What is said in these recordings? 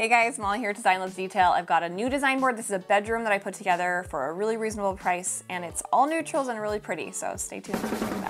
Hey guys, Molly here, Design Loves Detail. I've got a new design board. This is a bedroom that I put together for a really reasonable price and it's all neutrals and really pretty, so stay tuned to check it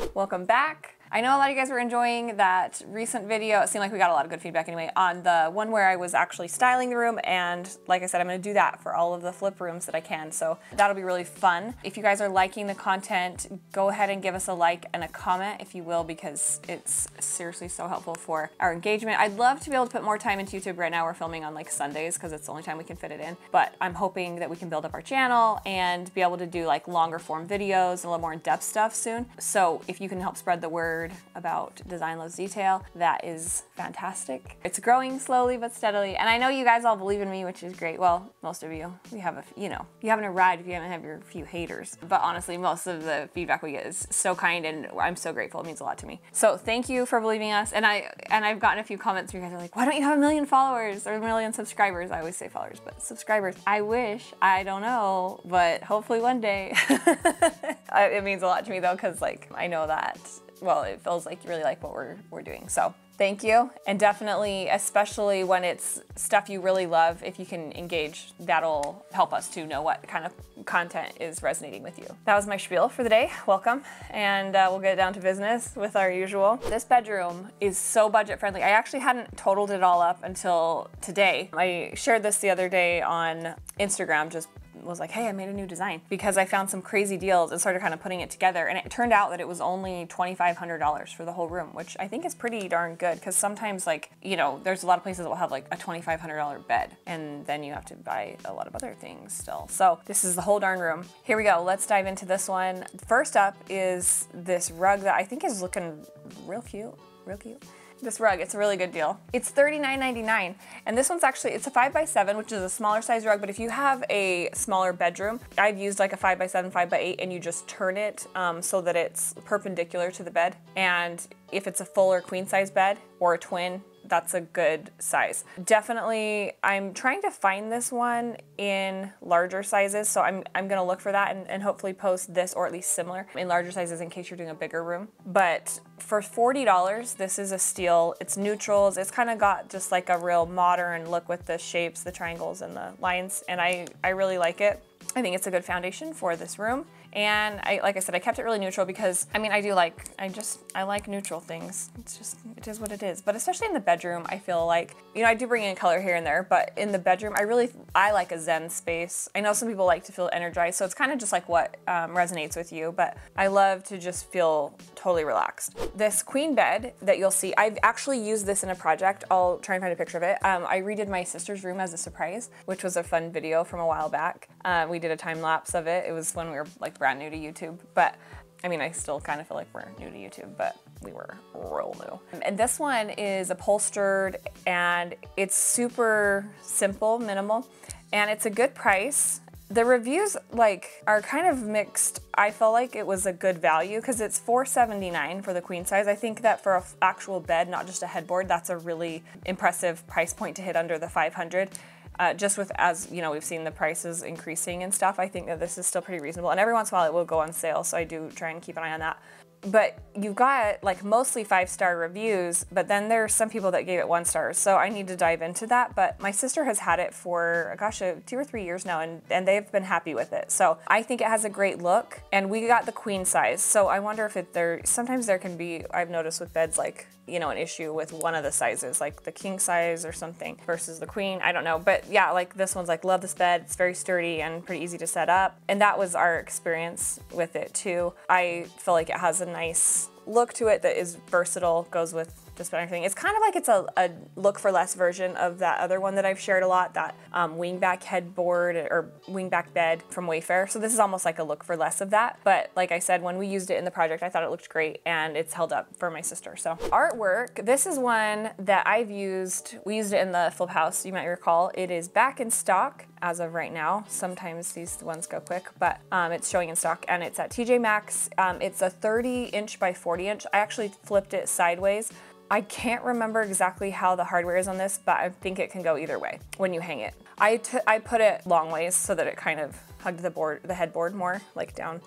out. Welcome back. I know a lot of you guys were enjoying that recent video. It seemed like we got a lot of good feedback anyway on the one where I was actually styling the room and like I said, I'm gonna do that for all of the flip rooms that I can. So that'll be really fun. If you guys are liking the content, go ahead and give us a like and a comment if you will because it's seriously so helpful for our engagement. I'd love to be able to put more time into YouTube. Right now we're filming on like Sundays because it's the only time we can fit it in. But I'm hoping that we can build up our channel and be able to do like longer form videos and a little more in-depth stuff soon. So if you can help spread the word word about Design Loves Detail. That is fantastic. It's growing slowly but steadily. And I know you guys all believe in me, which is great. Well, most of you, you have a, you know, you haven't arrived if you haven't have your few haters. But honestly, most of the feedback we get is so kind and I'm so grateful. It means a lot to me. So thank you for believing us. And I, and I've gotten a few comments where you guys are like, why don't you have a million followers or a million subscribers? I always say followers, but subscribers. I wish, I don't know, but hopefully one day. it means a lot to me though, because like, I know that well, it feels like you really like what we're, we're doing. So thank you. And definitely, especially when it's stuff you really love, if you can engage, that'll help us to know what kind of content is resonating with you. That was my spiel for the day. Welcome. And uh, we'll get down to business with our usual. This bedroom is so budget friendly. I actually hadn't totaled it all up until today. I shared this the other day on Instagram, just was like, hey, I made a new design because I found some crazy deals and started kind of putting it together. And it turned out that it was only $2,500 for the whole room, which I think is pretty darn good because sometimes like, you know, there's a lot of places that will have like a $2,500 bed and then you have to buy a lot of other things still. So this is the whole darn room. Here we go. Let's dive into this one. First up is this rug that I think is looking real cute, real cute this rug. It's a really good deal. It's $39.99 and this one's actually, it's a 5x7 which is a smaller size rug but if you have a smaller bedroom, I've used like a 5x7, 5x8 and you just turn it um, so that it's perpendicular to the bed and if it's a full or queen size bed or a twin, that's a good size. Definitely, I'm trying to find this one in larger sizes, so I'm, I'm gonna look for that and, and hopefully post this or at least similar in larger sizes in case you're doing a bigger room. But for $40, this is a steal. It's neutrals. It's kind of got just like a real modern look with the shapes, the triangles, and the lines, and I, I really like it. I think it's a good foundation for this room. And I, like I said, I kept it really neutral because, I mean, I do like, I just, I like neutral things. It's just, it is what it is. But especially in the bedroom, I feel like, you know, I do bring in color here and there, but in the bedroom, I really, I like a zen space. I know some people like to feel energized, so it's kind of just like what um, resonates with you, but I love to just feel totally relaxed. This queen bed that you'll see, I've actually used this in a project. I'll try and find a picture of it. Um, I redid my sister's room as a surprise, which was a fun video from a while back. Uh, we did a time lapse of it. It was when we were like brand new to YouTube, but I mean, I still kind of feel like we're new to YouTube, but we were real new. And this one is upholstered and it's super simple, minimal, and it's a good price. The reviews like are kind of mixed. I felt like it was a good value because it's 479 for the queen size. I think that for an actual bed, not just a headboard, that's a really impressive price point to hit under the 500 uh, just with as you know we've seen the prices increasing and stuff, I think that this is still pretty reasonable. And every once in a while it will go on sale, so I do try and keep an eye on that. But you've got like mostly five star reviews, but then there's some people that gave it one stars. So I need to dive into that. But my sister has had it for gosh, uh, two or three years now, and and they've been happy with it. So I think it has a great look. And we got the queen size. So I wonder if it there sometimes there can be I've noticed with beds like you know, an issue with one of the sizes, like the king size or something versus the queen. I don't know. But yeah, like this one's like, love this bed. It's very sturdy and pretty easy to set up. And that was our experience with it too. I feel like it has a nice look to it that is versatile, goes with just about everything. It's kind of like it's a, a, look for less version of that other one that I've shared a lot, that um, wingback headboard or wingback bed from Wayfair. So this is almost like a look for less of that. But like I said, when we used it in the project, I thought it looked great and it's held up for my sister. So artwork, this is one that I've used. We used it in the flip house, you might recall. It is back in stock as of right now. Sometimes these ones go quick, but um, it's showing in stock and it's at TJ Maxx. Um, it's a 30 inch by 40 inch. I actually flipped it sideways I can't remember exactly how the hardware is on this, but I think it can go either way when you hang it. I, I put it long ways so that it kind of hugged the board, the headboard more, like down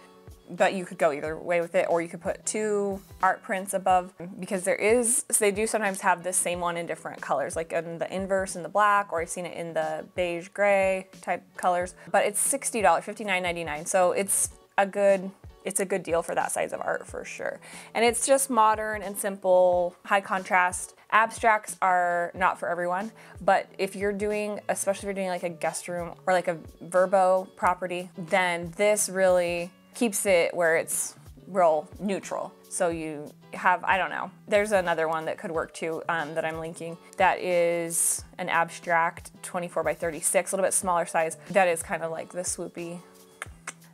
but you could go either way with it, or you could put two art prints above because there is, so they do sometimes have the same one in different colors, like in the inverse in the black, or I've seen it in the beige gray type colors, but it's $60, $59.99. So it's a good it's a good deal for that size of art for sure. And it's just modern and simple, high contrast. Abstracts are not for everyone, but if you're doing, especially if you're doing like a guest room or like a Vrbo property, then this really keeps it where it's real neutral. So you have, I don't know, there's another one that could work too um, that I'm linking that is an abstract 24 by 36, a little bit smaller size. That is kind of like the swoopy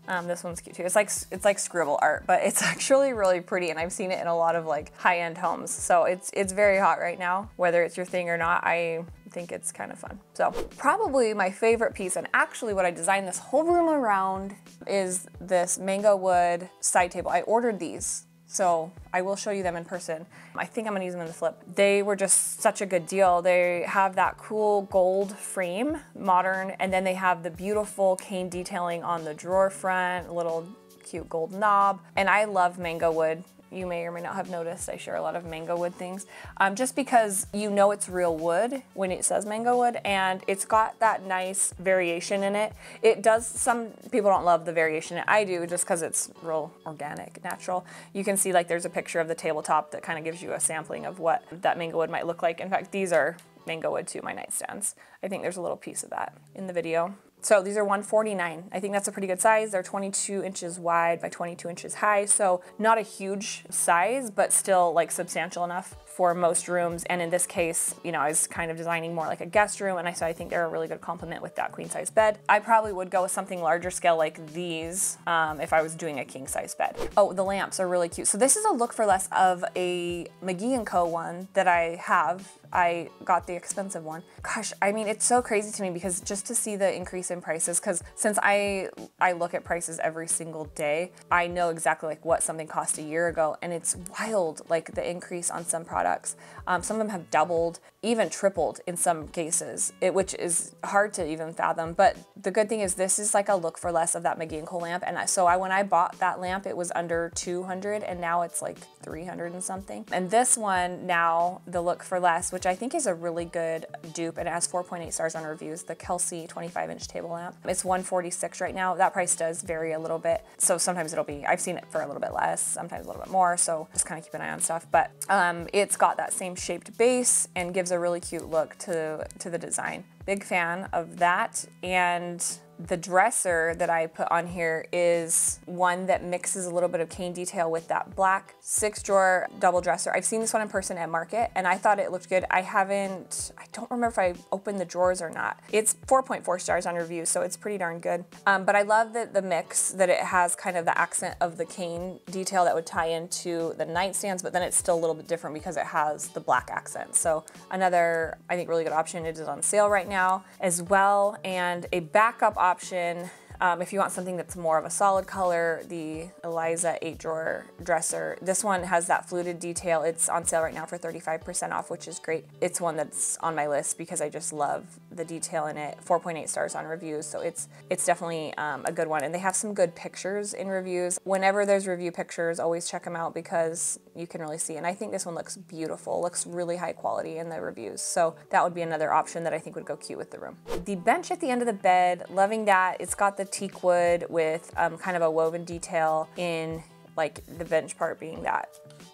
um, this one's cute too. It's like it's like scribble art, but it's actually really pretty, and I've seen it in a lot of like high-end homes. So it's it's very hot right now. Whether it's your thing or not, I think it's kind of fun. So probably my favorite piece, and actually what I designed this whole room around, is this mango wood side table. I ordered these so I will show you them in person. I think I'm gonna use them in the flip. They were just such a good deal. They have that cool gold frame, modern, and then they have the beautiful cane detailing on the drawer front, little cute gold knob. And I love mango wood you may or may not have noticed I share a lot of mango wood things um, just because you know it's real wood when it says mango wood and it's got that nice variation in it. It does, some people don't love the variation. I do just because it's real organic, natural. You can see like there's a picture of the tabletop that kind of gives you a sampling of what that mango wood might look like. In fact, these are mango wood too, my nightstands. I think there's a little piece of that in the video. So these are 149. I think that's a pretty good size. They're 22 inches wide by 22 inches high. So not a huge size, but still like substantial enough for most rooms. And in this case, you know, I was kind of designing more like a guest room. And I so I think they're a really good complement with that queen size bed. I probably would go with something larger scale like these um, if I was doing a king size bed. Oh, the lamps are really cute. So this is a look for less of a McGee & Co one that I have I got the expensive one. Gosh, I mean, it's so crazy to me because just to see the increase in prices, because since I I look at prices every single day, I know exactly like what something cost a year ago, and it's wild, like the increase on some products. Um, some of them have doubled, even tripled in some cases, it, which is hard to even fathom. But the good thing is this is like a look for less of that McGee & lamp, and so I when I bought that lamp, it was under 200, and now it's like 300 and something. And this one now, the look for less, which which I think is a really good dupe and it has 4.8 stars on reviews, the Kelsey 25 inch table lamp. It's 146 right now. That price does vary a little bit. So sometimes it'll be, I've seen it for a little bit less, sometimes a little bit more. So just kind of keep an eye on stuff. But um, it's got that same shaped base and gives a really cute look to, to the design. Big fan of that. And the dresser that I put on here is one that mixes a little bit of cane detail with that black six drawer double dresser. I've seen this one in person at market and I thought it looked good. I haven't, I don't remember if I opened the drawers or not. It's 4.4 stars on review, so it's pretty darn good. Um, but I love that the mix, that it has kind of the accent of the cane detail that would tie into the nightstands, but then it's still a little bit different because it has the black accent. So another, I think, really good option. It is on sale right now as well. And a backup option option um, if you want something that's more of a solid color, the Eliza 8 drawer dresser, this one has that fluted detail. It's on sale right now for 35% off, which is great. It's one that's on my list because I just love the detail in it. 4.8 stars on reviews, so it's it's definitely um, a good one. And they have some good pictures in reviews. Whenever there's review pictures, always check them out because you can really see. And I think this one looks beautiful, looks really high quality in the reviews. So that would be another option that I think would go cute with the room. The bench at the end of the bed, loving that. It's got the teak wood with um, kind of a woven detail in like the bench part being that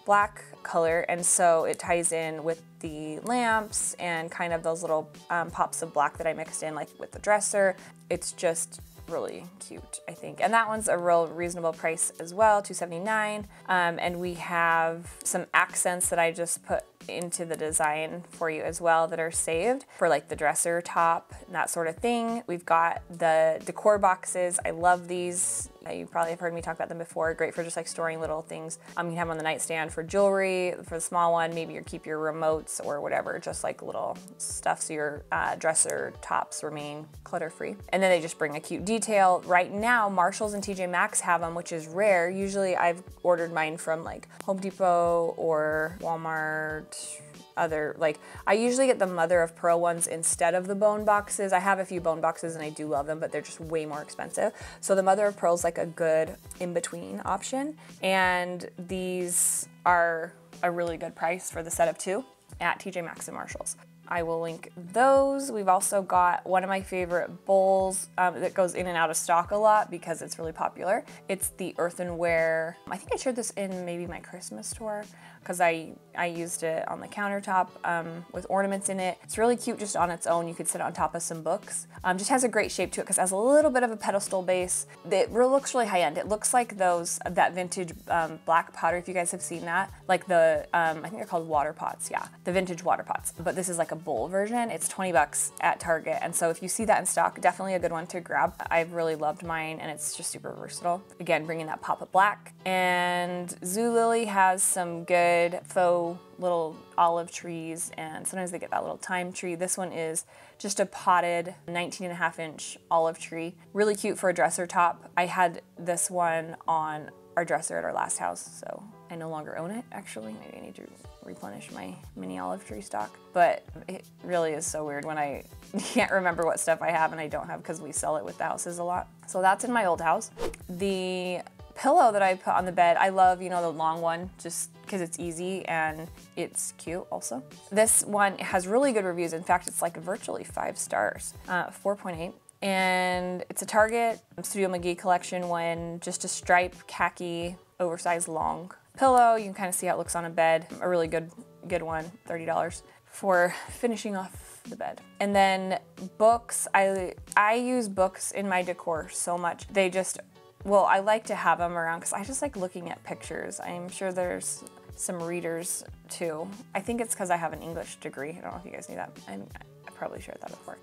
black color and so it ties in with the lamps and kind of those little um, pops of black that I mixed in like with the dresser. It's just really cute, I think. And that one's a real reasonable price as well, 279 um, And we have some accents that I just put into the design for you as well that are saved for like the dresser top and that sort of thing. We've got the decor boxes. I love these. You probably have heard me talk about them before. Great for just like storing little things. Um, you can have them on the nightstand for jewelry. For the small one, maybe you keep your remotes or whatever, just like little stuff so your uh, dresser tops remain clutter free. And then they just bring a cute detail. Right now, Marshalls and TJ Maxx have them, which is rare. Usually I've ordered mine from like Home Depot or Walmart other like I usually get the mother of pearl ones instead of the bone boxes. I have a few bone boxes and I do love them, but they're just way more expensive. So the mother of pearl is like a good in between option, and these are a really good price for the set of two at TJ Maxx and Marshalls. I will link those. We've also got one of my favorite bowls um, that goes in and out of stock a lot because it's really popular. It's the earthenware. I think I shared this in maybe my Christmas tour because I, I used it on the countertop um, with ornaments in it. It's really cute just on its own. You could sit on top of some books. Um, just has a great shape to it because it has a little bit of a pedestal base. It looks really high end. It looks like those, that vintage um, black powder, if you guys have seen that. Like the, um, I think they're called water pots, yeah. The vintage water pots. But this is like a bowl version. It's 20 bucks at Target. And so if you see that in stock, definitely a good one to grab. I've really loved mine and it's just super versatile. Again, bringing that pop of black. And Zulily has some good good faux little olive trees and sometimes they get that little thyme tree. This one is just a potted 19 and a half inch olive tree. Really cute for a dresser top. I had this one on our dresser at our last house, so I no longer own it actually. Maybe I need to replenish my mini olive tree stock. But it really is so weird when I can't remember what stuff I have and I don't have because we sell it with the houses a lot. So that's in my old house. The pillow that I put on the bed, I love, you know, the long one just because it's easy and it's cute also. This one has really good reviews. In fact, it's like virtually five stars, uh, 4.8 and it's a Target Studio McGee collection one, just a stripe khaki oversized long pillow. You can kind of see how it looks on a bed. A really good good one, $30 for finishing off the bed. And then books, I I use books in my decor so much. They just well, I like to have them around because I just like looking at pictures. I'm sure there's some readers too. I think it's because I have an English degree. I don't know if you guys knew that. I, I probably shared that before.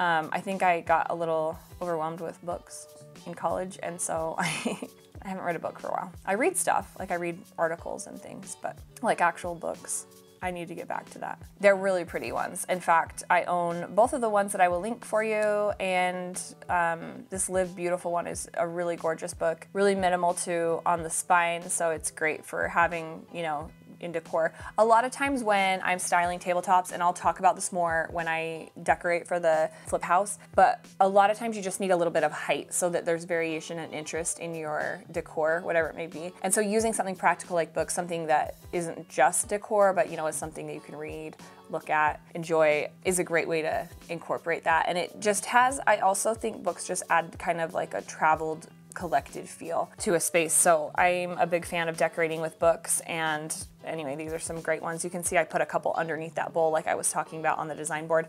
Um, I think I got a little overwhelmed with books in college, and so I, I haven't read a book for a while. I read stuff, like I read articles and things, but like actual books, I need to get back to that. They're really pretty ones. In fact, I own both of the ones that I will link for you, and um, this Live Beautiful one is a really gorgeous book, really minimal too on the spine, so it's great for having, you know, in decor. A lot of times when I'm styling tabletops, and I'll talk about this more when I decorate for the flip house, but a lot of times you just need a little bit of height so that there's variation and interest in your decor, whatever it may be. And so using something practical like books, something that isn't just decor, but you know, is something that you can read, look at, enjoy, is a great way to incorporate that. And it just has, I also think books just add kind of like a traveled collected feel to a space. So I'm a big fan of decorating with books and anyway, these are some great ones. You can see I put a couple underneath that bowl like I was talking about on the design board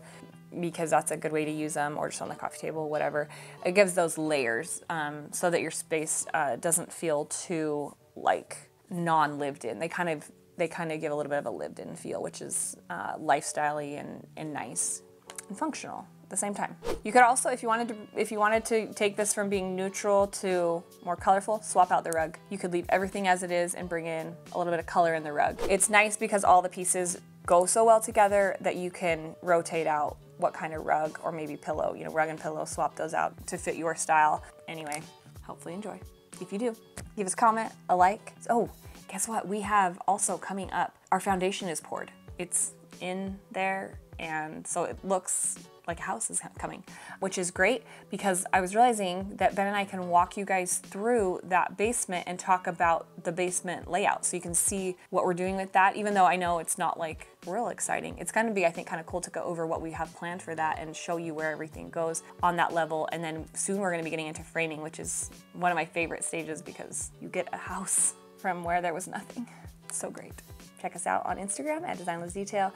because that's a good way to use them or just on the coffee table, whatever. It gives those layers um, so that your space uh, doesn't feel too like non-lived in. They kind of they kind of give a little bit of a lived in feel, which is uh, lifestyley and, and nice and functional the same time. You could also, if you wanted to, if you wanted to take this from being neutral to more colorful, swap out the rug. You could leave everything as it is and bring in a little bit of color in the rug. It's nice because all the pieces go so well together that you can rotate out what kind of rug or maybe pillow, you know, rug and pillow, swap those out to fit your style. Anyway, hopefully enjoy. If you do, give us a comment, a like. Oh, guess what? We have also coming up, our foundation is poured. It's in there and so it looks like a house is coming, which is great because I was realizing that Ben and I can walk you guys through that basement and talk about the basement layout so you can see what we're doing with that, even though I know it's not like real exciting. It's gonna be, I think, kind of cool to go over what we have planned for that and show you where everything goes on that level. And then soon we're gonna be getting into framing, which is one of my favorite stages because you get a house from where there was nothing. so great. Check us out on Instagram at Design Detail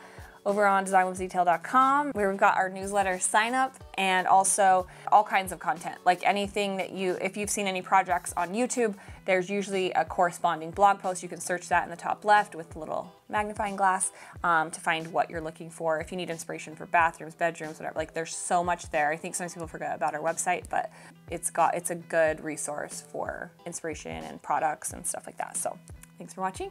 over on designlovesdetail.com where we've got our newsletter sign up and also all kinds of content. Like anything that you, if you've seen any projects on YouTube, there's usually a corresponding blog post. You can search that in the top left with a little magnifying glass um, to find what you're looking for. If you need inspiration for bathrooms, bedrooms, whatever, like there's so much there. I think sometimes people forget about our website, but it's got it's a good resource for inspiration and products and stuff like that. So thanks for watching.